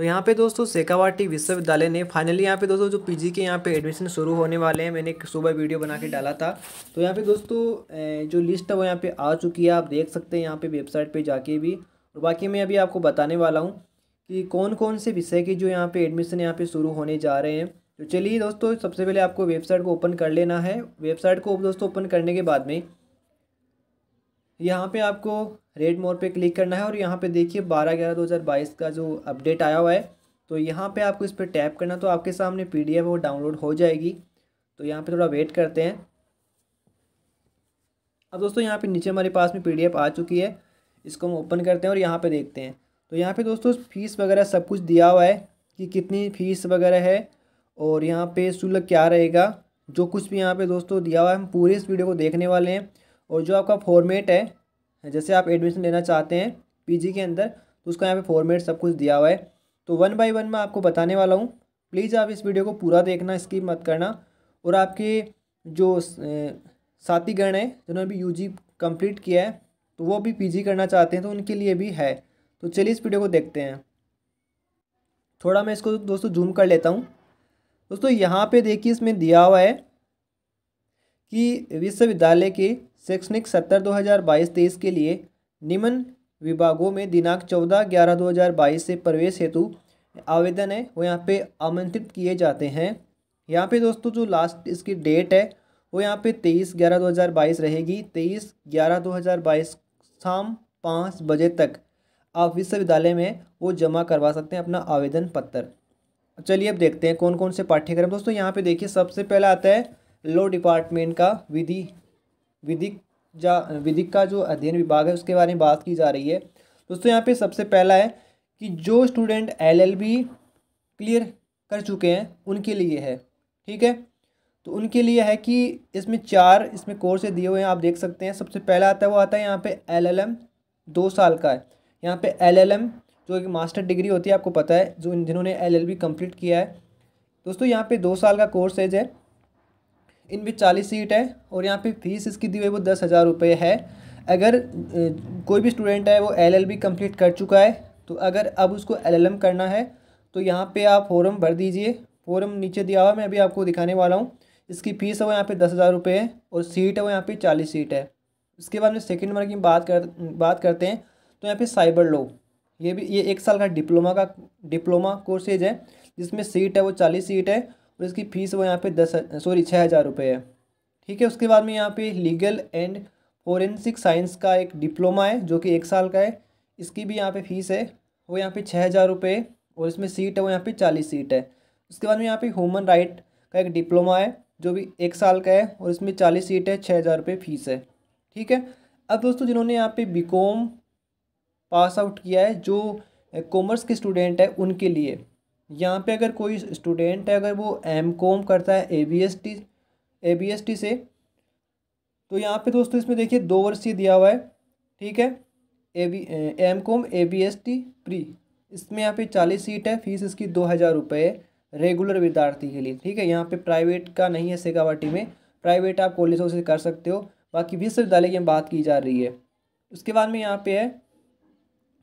तो यहाँ पे दोस्तों शेखावाटी विश्वविद्यालय ने फाइनली यहाँ पे दोस्तों जो पीजी के यहाँ पे एडमिशन शुरू होने वाले हैं, मैंने सुबह वीडियो बना के डाला था। तो यहाँ पे दोस्तों जो लिस्ट है वो यहाँ पे आ चुकी है, आप देख सकते हैं यहाँ पे वेबसाइट पे जाके भी। और बाकी मैं अभी आपको बताने वाला हूँ कि कौन कौन से विषय की जो यहाँ पर एडमिशन यहाँ पर शुरू होने जा रहे हैं। तो चलिए दोस्तों, सबसे पहले आपको वेबसाइट को ओपन कर लेना है। वेबसाइट को दोस्तों ओपन करने के बाद में यहाँ पे आपको रेड मोर पे क्लिक करना है और यहाँ पे देखिए बारह ग्यारह दो हज़ार बाईस का जो अपडेट आया हुआ है तो यहाँ पे आपको इस पर टैप करना तो आपके सामने पीडीएफ वो डाउनलोड हो जाएगी। तो यहाँ पे थोड़ा वेट करते हैं। अब दोस्तों यहाँ पे नीचे हमारे पास में पीडीएफ आ चुकी है, इसको हम ओपन करते हैं और यहाँ पे देखते हैं। तो यहाँ पे दोस्तों फ़ीस वगैरह सब कुछ दिया हुआ है कि कितनी फ़ीस वगैरह है और यहाँ पे शुल्क क्या रहेगा, जो कुछ भी यहाँ पे दोस्तों दिया हुआ है, हम पूरे इस वीडियो को देखने वाले हैं। और जो आपका फॉर्मेट है, जैसे आप एडमिशन लेना चाहते हैं पीजी के अंदर तो उसका यहाँ पे फॉर्मेट सब कुछ दिया हुआ है। तो वन बाय वन मैं आपको बताने वाला हूँ। प्लीज़ आप इस वीडियो को पूरा देखना स्किप मत करना। और आपके जो साथीगण हैं, जिन्होंने भी यू कंप्लीट किया है तो वो भी पी करना चाहते हैं तो उनके लिए भी है। तो चलिए इस वीडियो को देखते हैं। थोड़ा मैं इसको दोस्तों जूम कर लेता हूँ। दोस्तों यहाँ पे देखिए इसमें दिया हुआ है कि विश्वविद्यालय के शैक्षणिक बाईस तेईस के लिए निम्न विभागों में दिनांक चौदह ग्यारह दो हज़ार बाईस से प्रवेश हेतु आवेदन है, वो यहाँ पे आमंत्रित किए जाते हैं। यहाँ पे दोस्तों जो लास्ट इसकी डेट है, वो यहाँ पे तेईस ग्यारह दो हज़ार बाईस रहेगी। तेईस ग्यारह दो हज़ार बाईस शाम पाँच बजे तक आप विश्वविद्यालय में वो जमा करवा सकते हैं अपना आवेदन पत्र। चलिए अब देखते हैं कौन कौन से पाठ्यक्रम। दोस्तों, यहाँ पे देखिए, सबसे पहला आता है लॉ डिपार्टमेंट का विधि विधिक जा, विधिक का जो अध्ययन विभाग है, उसके बारे में बात की जा रही है। दोस्तों, यहाँ पे सबसे पहला है कि जो स्टूडेंट एलएलबी क्लियर कर चुके हैं, उनके लिए है, ठीक है? तो उनके लिए है कि इसमें चार इसमें कोर्स दिए हुए हैं, आप देख सकते हैं। सबसे पहला आता है, वो आता है यहाँ पे एलएलएम दो साल का है। यहाँ पे एलएलएम जो एक मास्टर डिग्री होती है, आपको पता है, जो इन, जिन्होंने एलएलबी कंप्लीट किया है। दोस्तों, यहाँ पे दो साल का कोर्स है। इन भी चालीस सीट है और यहाँ पे फ़ीस इसकी दी हुई वो दस हज़ार रुपये है। अगर कोई भी स्टूडेंट है वो एल एल बी कंप्लीट कर चुका है तो अगर अब उसको एल एल एम करना है तो यहाँ पे आप फॉर्म भर दीजिए। फॉर्म नीचे दिया हुआ मैं अभी आपको दिखाने वाला हूँ। इसकी फ़ीस है वो यहाँ पे दस हज़ार रुपये है और सीट है वो यहाँ पे चालीस सीट है। इसके बाद में सेकेंड नंबर की बात कर, बात करते हैं तो यहाँ पे साइबर लॉ। ये भी, ये एक साल का डिप्लोमा का, डिप्लोमा कोर्सेज है, जिसमें सीट है वो चालीस सीट है और इसकी फ़ीस वो यहाँ पे दस, सॉरी छः हज़ार रुपये है। ठीक है, उसके बाद में यहाँ पे लीगल एंड फोरेंसिक साइंस का एक डिप्लोमा है, जो कि एक साल का है। इसकी भी यहाँ पे फ़ीस है, वो यहाँ पे छः हज़ार रुपये और इसमें सीट है, वो यहाँ पे चालीस सीट है। उसके बाद में यहाँ पे ह्यूमन राइट का एक डिप्लोमा है, जो भी एक साल का है, और इसमें चालीस सीट है छः हज़ार रुपये फ़ीस है। ठीक है, अब दोस्तों, जिन्होंने यहाँ पे बी पास आउट किया है, जो कॉमर्स के स्टूडेंट है, उनके लिए। यहाँ पे अगर कोई स्टूडेंट है, अगर वो एम कॉम करता है A B S T S T से तो यहाँ पे दोस्तों इसमें देखिए दो वर्षीय दिया हुआ है, ठीक है? A B M com A B S T pre इसमें यहाँ पे चालीस सीट है फ़ीस इसकी दो हज़ार रुपये रेगुलर विद्यार्थी के लिए, ठीक है? यहाँ पे प्राइवेट का नहीं है सेगावाटी में प्राइवेट आप कॉलेजों से कर सकते हो, बाकी विश्वविद्यालय की बात की जा रही है। उसके बाद में यहाँ पे है,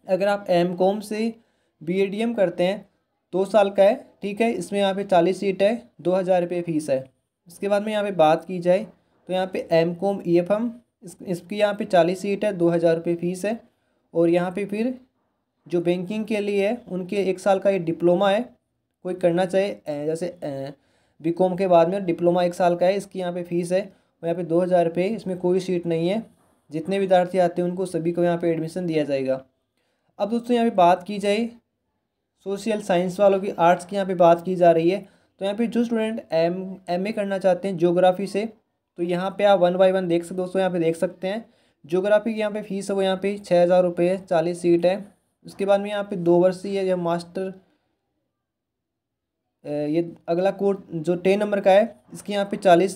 अगर आप एम कॉम से बी ए डी एम करते हैं दो साल का है, ठीक है? इसमें यहाँ पे चालीस सीट है, दो हज़ार रुपये फ़ीस है। इसके बाद में यहाँ पे बात की जाए तो यहाँ पे M com E F M इस, इसकी यहाँ पे चालीस सीट है, दो हज़ार रुपये फ़ीस है। और यहाँ पे फिर जो बैंकिंग के लिए है, उनके एक साल का ये डिप्लोमा है, कोई करना चाहे जैसे बी कॉम के बाद में डिप्लोमा एक साल का है, इसकी यहाँ पे फ़ीस है। और यहाँ पे दो हज़ार रुपये, इसमें कोई सीट नहीं है। जितने विद्यार्थी आते हैं, उनको सभी को यहाँ पे एडमिशन दिया जाएगा। अब दोस्तों, यहाँ पे बात की जाए सोशल साइंस वालों की आर्ट्स की यहाँ पे बात की जा रही है। तो यहाँ पे जो स्टूडेंट एम एम ए करना चाहते हैं जोग्राफ़ी से तो यहाँ पे आप वन बाई वन देख सकते दोस्तों यहाँ पे देख सकते हैं। जोग्राफ़ी की यहाँ पे फ़ीस है वो यहाँ पे छः हज़ार रुपये है चालीस सीट है। उसके बाद में यहाँ पे दो वर्षीय या मास्टर ये अगला कोर्स जो टेन नंबर का है, इसकी यहाँ पे चालीस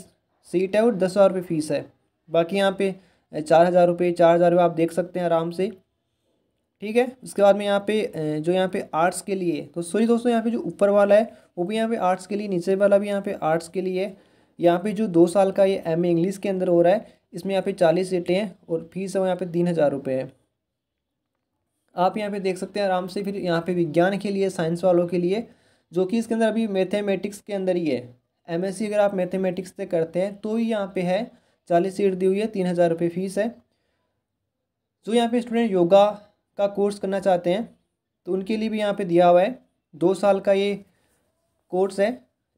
सीट है और दस हज़ार रुपये फ़ीस है। बाकी यहाँ पे चार हज़ार रुपये, चार हज़ार रुपये आप देख सकते हैं आराम से। ठीक है उसके बाद में यहाँ पे जो यहाँ पे आर्ट्स के लिए तो सॉरी दोस्तों यहाँ पे जो ऊपर वाला है वो भी यहाँ पे आर्ट्स के लिए नीचे वाला भी यहाँ पे आर्ट्स के लिए है यहाँ पे जो दो साल का ये एमए इंग्लिश के अंदर हो रहा है इसमें यहाँ पे चालीस सीटें हैं और फ़ीस है यहाँ पे तीन हज़ार रुपये है आप यहाँ पे देख सकते हैं आराम से फिर यहाँ पे विज्ञान के लिए साइंस वालों के लिए जो कि इसके अंदर अभी मैथमेटिक्स के अंदर ही है एमएससी अगर आप मैथमेटिक्स से करते हैं तो ही यहाँ पे है चालीस सीट दी हुई है तीन हज़ार रुपये फ़ीस है जो यहाँ पे स्टूडेंट योगा का कोर्स करना चाहते हैं तो उनके लिए भी यहाँ पे दिया हुआ है। दो साल का ये कोर्स है।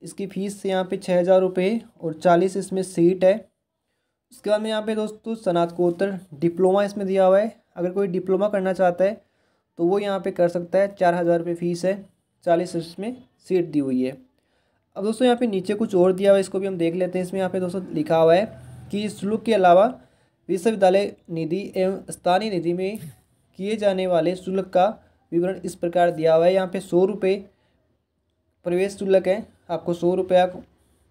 इसकी फ़ीस यहाँ पे छः हज़ार रुपये और चालीस इसमें सीट है। उसके बाद में यहाँ पे दोस्तों स्नातकोत्तर डिप्लोमा इसमें दिया हुआ है। अगर कोई डिप्लोमा करना चाहता है तो वो यहाँ पे कर सकता है। चार हज़ार रुपये फ़ीस है। चालीस इसमें सीट दी हुई है। अब दोस्तों यहाँ पे नीचे कुछ और दिया हुआ है, इसको भी हम देख लेते हैं। इसमें यहाँ पे दोस्तों लिखा हुआ है कि शुल्क के अलावा विश्वविद्यालय निधि एवं स्थानीय निधि में किए जाने वाले शुल्क का विवरण इस प्रकार दिया हुआ है। यहाँ पे सौ रुपये प्रवेश शुल्क है। आपको सौ रुपया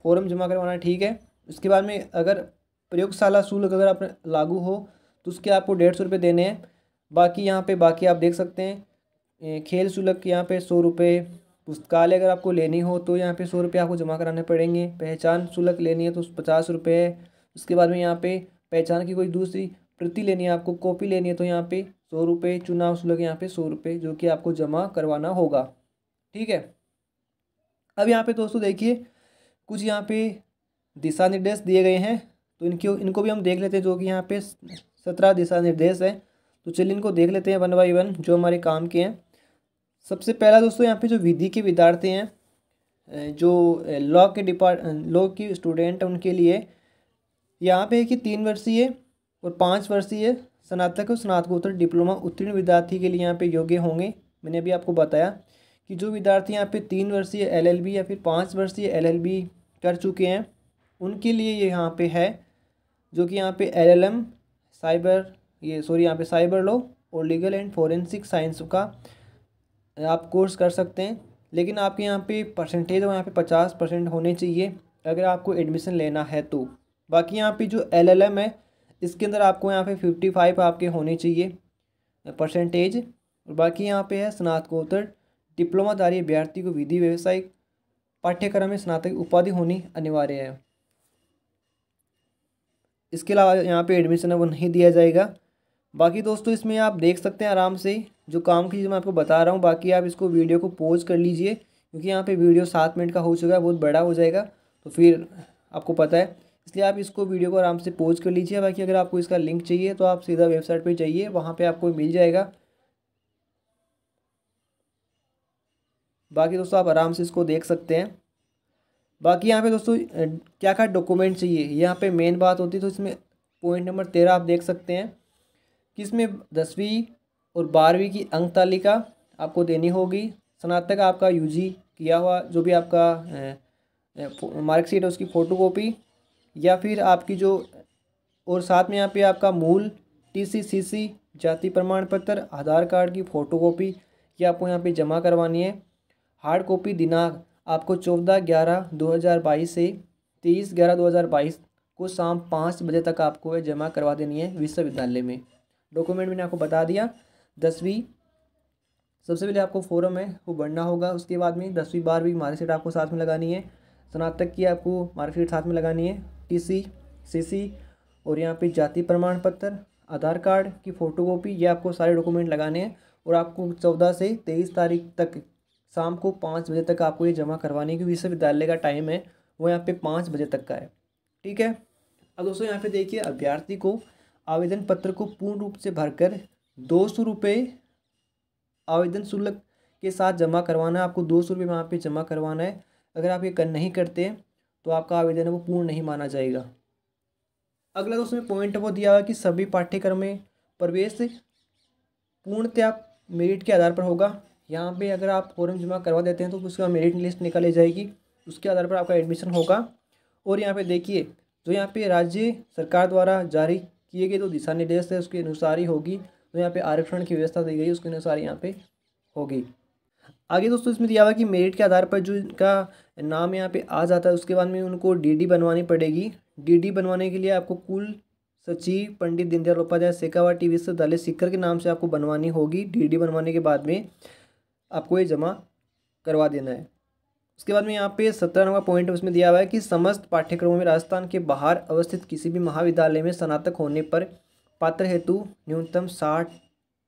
फॉर्म जमा करवाना ठीक है। उसके बाद में अगर प्रयोगशाला शुल्क अगर आप लागू हो तो उसके आपको डेढ़ सौ रुपये देने हैं। बाकी यहाँ पे बाकी आप देख सकते हैं खेल शुल्क यहाँ पे सौ रुपये पुस्तकालय अगर आपको लेनी हो तो यहाँ पे सौ रुपये आपको जमा कराने पड़ेंगे। पहचान शुल्क लेनी है तो पचास रुपये है। उसके बाद में यहाँ पे पहचान की कोई दूसरी प्रति लेनी है, आपको कॉपी लेनी है तो यहाँ पे सौ रुपये चुनाव शुल्क यहाँ पे, सौ रुपये जो कि आपको जमा करवाना होगा। ठीक है? अब यहाँ पे दोस्तों देखिए, कुछ यहाँ पे दिशा निर्देश दिए गए हैं। तो इनके, इनको भी हम देख लेते हैं जो कि यहाँ पे सत्रह दिशा निर्देश हैं। तो चलिए इनको देख लेते हैं वन बाई वन जो हमारे काम के हैं। सबसे पहला दोस्तों यहाँ पे जो विधि के विद्यार्थी हैं जो लॉ के डिपार्ट लॉ की स्टूडेंट उनके लिए, यहाँ पे है कि तीन वर्षीय और पाँच वर्षीय स्नातक और स्नातकोत्तर डिप्लोमा उत्तीर्ण विद्यार्थी के लिए यहाँ पे योग्य होंगे। मैंने अभी आपको बताया कि जो विद्यार्थी यहाँ पे तीन वर्षीय एलएलबी या फिर पाँच वर्षीय एलएलबी कर चुके हैं, उनके लिए ये यहाँ पे है, जो कि यहाँ पे एलएलएम, साइबर, ये सॉरी यहाँ पे साइबर लॉ और लीगल एंड फोरेंसिक साइंस का आप कोर्स कर सकते हैं। लेकिन आपके यहाँ पे परसेंटेज यहाँ पे पचास परसेंट होने चाहिए अगर आपको एडमिशन लेना है तो। बाकी यहाँ पे जो एलएलएम है इसके अंदर आपको यहाँ पे फिफ्टी फाइव आपके होने चाहिए परसेंटेज और बाकी यहाँ पे है स्नातकोत्तर डिप्लोमाधारी अभ्यर्थी को विधि, व्यवसायिक पाठ्यक्रम में स्नातक उपाधि होनी अनिवार्य है। इसके अलावा यहाँ पे एडमिशन है, वो नहीं दिया जाएगा। बाकी दोस्तों, इसमें आप देख सकते हैं आराम से जो काम की मैं आपको बता रहा हूँ। बाकी आप इसको वीडियो को पोज कर लीजिए, क्योंकि यहाँ पे वीडियो सात मिनट का हो चुका है, बहुत बड़ा हो जाएगा। तो फिर आपको पता है इसलिए आप इसको वीडियो को आराम से पोज कर लीजिए। बाकी अगर आपको इसका लिंक चाहिए तो आप सीधा वेबसाइट पर जाइए, वहाँ पर आपको मिल जाएगा। बाकी दोस्तों, आप आराम से इसको देख सकते हैं। बाकी यहाँ पे दोस्तों क्या क्या डॉक्यूमेंट चाहिए? यहाँ पे मेन बात होती है तो इसमें पॉइंट नंबर तेरह आप देख सकते हैं कि इसमें दसवीं और बारहवीं की अंक तालिका आपको देनी होगी। स्नातक आपका यूजी किया हुआ, जो भी आपका मार्कशीट है, उसकी फ़ोटो कॉपी या फिर आपकी जो, और साथ में यहाँ पे आपका मूल टी सी सी सी जाति प्रमाण पत्र, आधार कार्ड की फ़ोटो कॉपी ये आपको यहाँ पे जमा करवानी है। हार्ड कॉपी दिनांक, आपको चौदह ग्यारह दो हज़ार बाईस से तेईस ग्यारह दो हज़ार बाईस को शाम पाँच बजे तक आपको जमा करवा देनी है विश्वविद्यालय में। डॉक्यूमेंट मैंने आपको बता दिया। दसवीं, सबसे पहले आपको फॉरम है, वो भरना होगा। उसके बाद में दसवीं, बारहवीं, मार्कशीट आपको साथ में लगानी है। स्नातक की आपको मार्कशीट साथ में लगानी है। टी सी सी सी और यहाँ पे जाति प्रमाण पत्र, आधार कार्ड की फ़ोटो कॉपी ये आपको सारे डॉक्यूमेंट लगाने हैं और आपको चौदह से तेईस तारीख तक शाम को पाँच बजे तक आपको ये जमा करवाने की विश्वविद्यालय का टाइम है, वो यहाँ पे पाँच बजे तक का है। ठीक है? अब दोस्तों यहाँ पे देखिए अभ्यर्थी को आवेदन पत्र को पूर्ण रूप से भरकर दो सौ रुपये आवेदन शुल्क के साथ जमा करवाना है। आपको दो सौ रुपये वहाँ पर जमा करवाना है। अगर आप ये कर नहीं करते तो आपका आवेदन है वो पूर्ण नहीं माना जाएगा। अगला दोस्तों में पॉइंट वो दिया हुआ कि सभी पाठ्यक्रम में प्रवेश पूर्णतया मेरिट के आधार पर होगा। यहाँ पे अगर आप फॉर्म जमा करवा देते हैं तो उसका मेरिट लिस्ट निकाली जाएगी। उसके आधार पर आपका एडमिशन होगा। और यहाँ पे देखिए, जो यहाँ पे राज्य सरकार द्वारा जारी किए गए जो दिशा निर्देश है उसके अनुसार ही होगी। तो यहाँ पे आरक्षण की व्यवस्था दी गई, उसके अनुसार यहाँ पे होगी। आगे दोस्तों, इसमें दिया हुआ कि मेरिट के आधार पर जो इनका नाम यहाँ पे आ जाता है, उसके बाद में उनको डीडी बनवानी पड़ेगी। डीडी बनवाने के लिए आपको कुल सचिव, पंडित दीनदयाल उपाध्याय शेखावाटी विश्वविद्यालय सिक्कर के नाम से आपको बनवानी होगी। डीडी बनवाने के बाद में आपको ये जमा करवा देना है। उसके बाद में यहाँ पे सत्रह नंबर पॉइंट उसमें दिया हुआ है कि समस्त पाठ्यक्रमों में राजस्थान के बाहर अवस्थित किसी भी महाविद्यालय में स्नातक होने पर पात्र हेतु न्यूनतम साठ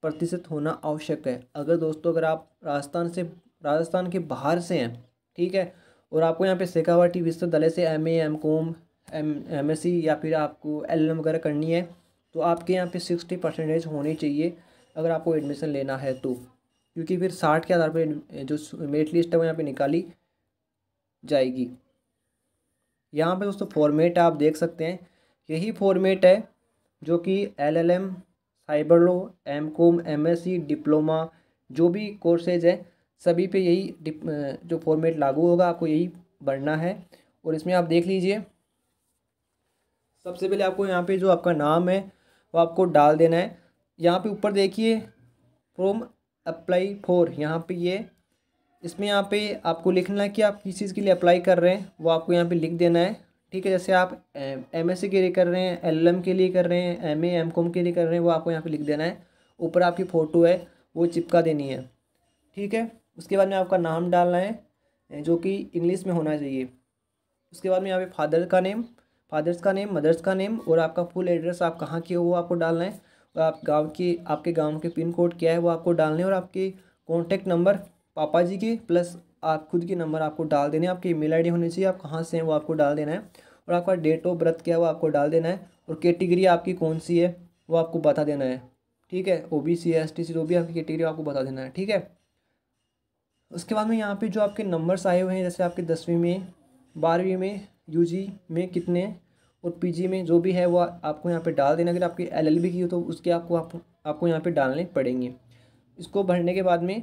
प्रतिशत होना आवश्यक है। अगर दोस्तों, अगर आप राजस्थान से, राजस्थान के बाहर से हैं, ठीक है, और आपको यहाँ पे शेखावाटी विश्वविद्यालय से M A M com M M S C या फिर आपको एल एम वगैरह करनी है तो आपके यहाँ पे सिक्सटी परसेंटेज होनी चाहिए अगर आपको एडमिशन लेना है तो। क्योंकि फिर साठ के आधार पर जो मेरिट लिस्ट है वो यहाँ पर निकाली जाएगी। यहाँ पे दोस्तों फॉर्मेट आप देख सकते हैं। यही फॉर्मेट है जो कि L L M cyber law M com M S C diploma, जो भी कोर्सेज है, सभी पे यही जो फॉर्मेट लागू होगा, आपको यही बढ़ना है। और इसमें आप देख लीजिए, सबसे पहले आपको यहाँ पे जो आपका नाम है, वो आपको डाल देना है। यहाँ पे ऊपर देखिए फ्रॉम अप्लाई फॉर यहाँ पे ये, इसमें यहाँ पे आपको लिखना है कि आप किस चीज़ के लिए अप्लाई कर रहे हैं, वो आपको यहाँ पे लिख देना है। ठीक है, जैसे आप एम एस के लिए कर रहे हैं एल एम के लिए कर रहे हैं एम ए के लिए कर रहे हैं, वो आपको यहाँ पे लिख देना है। ऊपर आपकी फ़ोटो है, वो चिपका देनी है। ठीक है, उसके बाद में आपका नाम डालना है जो कि इंग्लिश में होना चाहिए। उसके बाद में यहाँ पे फादर का नेम फादर्स का नेम मदर्स का नेम और आपका फुल एड्रेस आप कहाँ के हो, वो आपको डालना है। और आप गाँव की, आपके गाँव के पिन कोड क्या है, वो आपको डालने और आपके कॉन्टैक्ट नंबर पापा जी के प्लस आप खुद के नंबर आपको डाल देने आपकी ईमेल आईडी होनी चाहिए, आप कहाँ से हैं, वो आपको डाल देना है। और आपका डेट ऑफ़ बर्थ क्या है वो आपको डाल देना है और कैटेगरी आपकी कौन सी है वो आपको बता देना है। ठीक है? O B C S T C जो भी आपकी कैटेगरी आपको बता देना है। ठीक है? उसके बाद में यहाँ पे जो आपके नंबर्स आए हुए हैं जैसे आपके दसवीं में बारहवीं में यूजी में कितने और पीजी में जो भी है वो आपको यहाँ पे डाल देना अगर आपकी एलएलबी की हो तो उसके आपको आप, आपको यहाँ पे डालने पड़ेंगे। इसको भरने के बाद में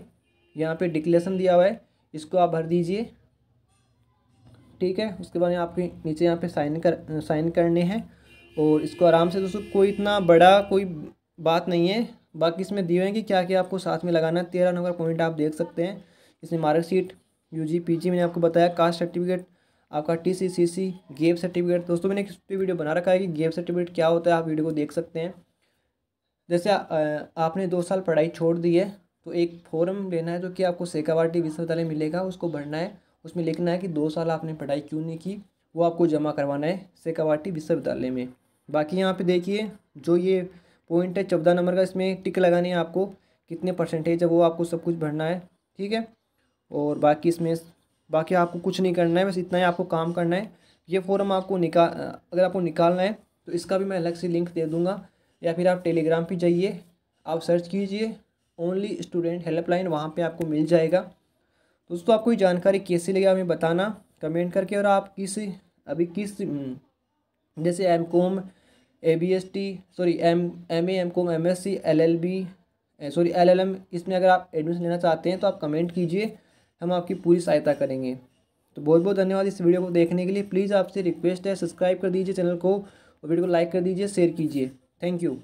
यहाँ पे डिक्लेरेशन दिया हुआ है। इसको आप भर दीजिए। ठीक है? उसके बाद यहाँ आपके नीचे यहाँ पे साइन कर साइन करने हैं। और इसको आराम से दोस्तों कोई इतना बड़ा कोई बात नहीं है। बाकी इसमें दिए हैं कि क्या क्या आपको साथ में लगाना है। तेरह नंबर पॉइंट आप देख सकते हैं। इसमें marksheet U G P G मैंने आपको बताया। कास्ट सर्टिफिकेट आपका T C C C gap certificate दोस्तों मैंने एक वीडियो बना रखा है कि गेप सर्टिफिकेट क्या होता है आप वीडियो को देख सकते हैं। जैसे आ, आपने दो साल पढ़ाई छोड़ दी है तो एक फॉर्म लेना है जो कि आपको शेखावाटी विश्वविद्यालय मिलेगा उसको भरना है। उसमें लिखना है कि दो साल आपने पढ़ाई क्यों नहीं की? वो आपको जमा करवाना है सेकावाटी विश्वविद्यालय में। बाकी यहाँ पे देखिए, जो ये पॉइंट है, चौदह नंबर का इसमें टिक लगानी है आपको, कितने परसेंटेज है, वो आपको सब कुछ भरना है, ठीक है? और बाकी इसमें, बाकी आपको कुछ नहीं करना है, बस इतना ही आपको काम करना है। ये फॉर्म आपको निकाल अगर आपको निकालना है तो इसका भी मैं अलग से लिंक दे दूँगा, या फिर आप टेलीग्राम पर जाइए, आप सर्च कीजिए ओनली स्टूडेंट हेल्पलाइन वहाँ पर आपको मिल जाएगा। दोस्तों आपको ये जानकारी कैसी लगी हमें बताना कमेंट करके। और आप किस अभी किस हम्म, जैसे M com A B S T sorry M M A M com M S C L L B sorry L L M इसमें अगर आप एडमिशन लेना चाहते हैं तो आप कमेंट कीजिए हम आपकी पूरी सहायता करेंगे। तो बहुत बहुत धन्यवाद इस वीडियो को देखने के लिए। प्लीज़ आपसे रिक्वेस्ट है सब्सक्राइब कर दीजिए चैनल को और वीडियो को लाइक कर दीजिए शेयर कीजिए। Thank you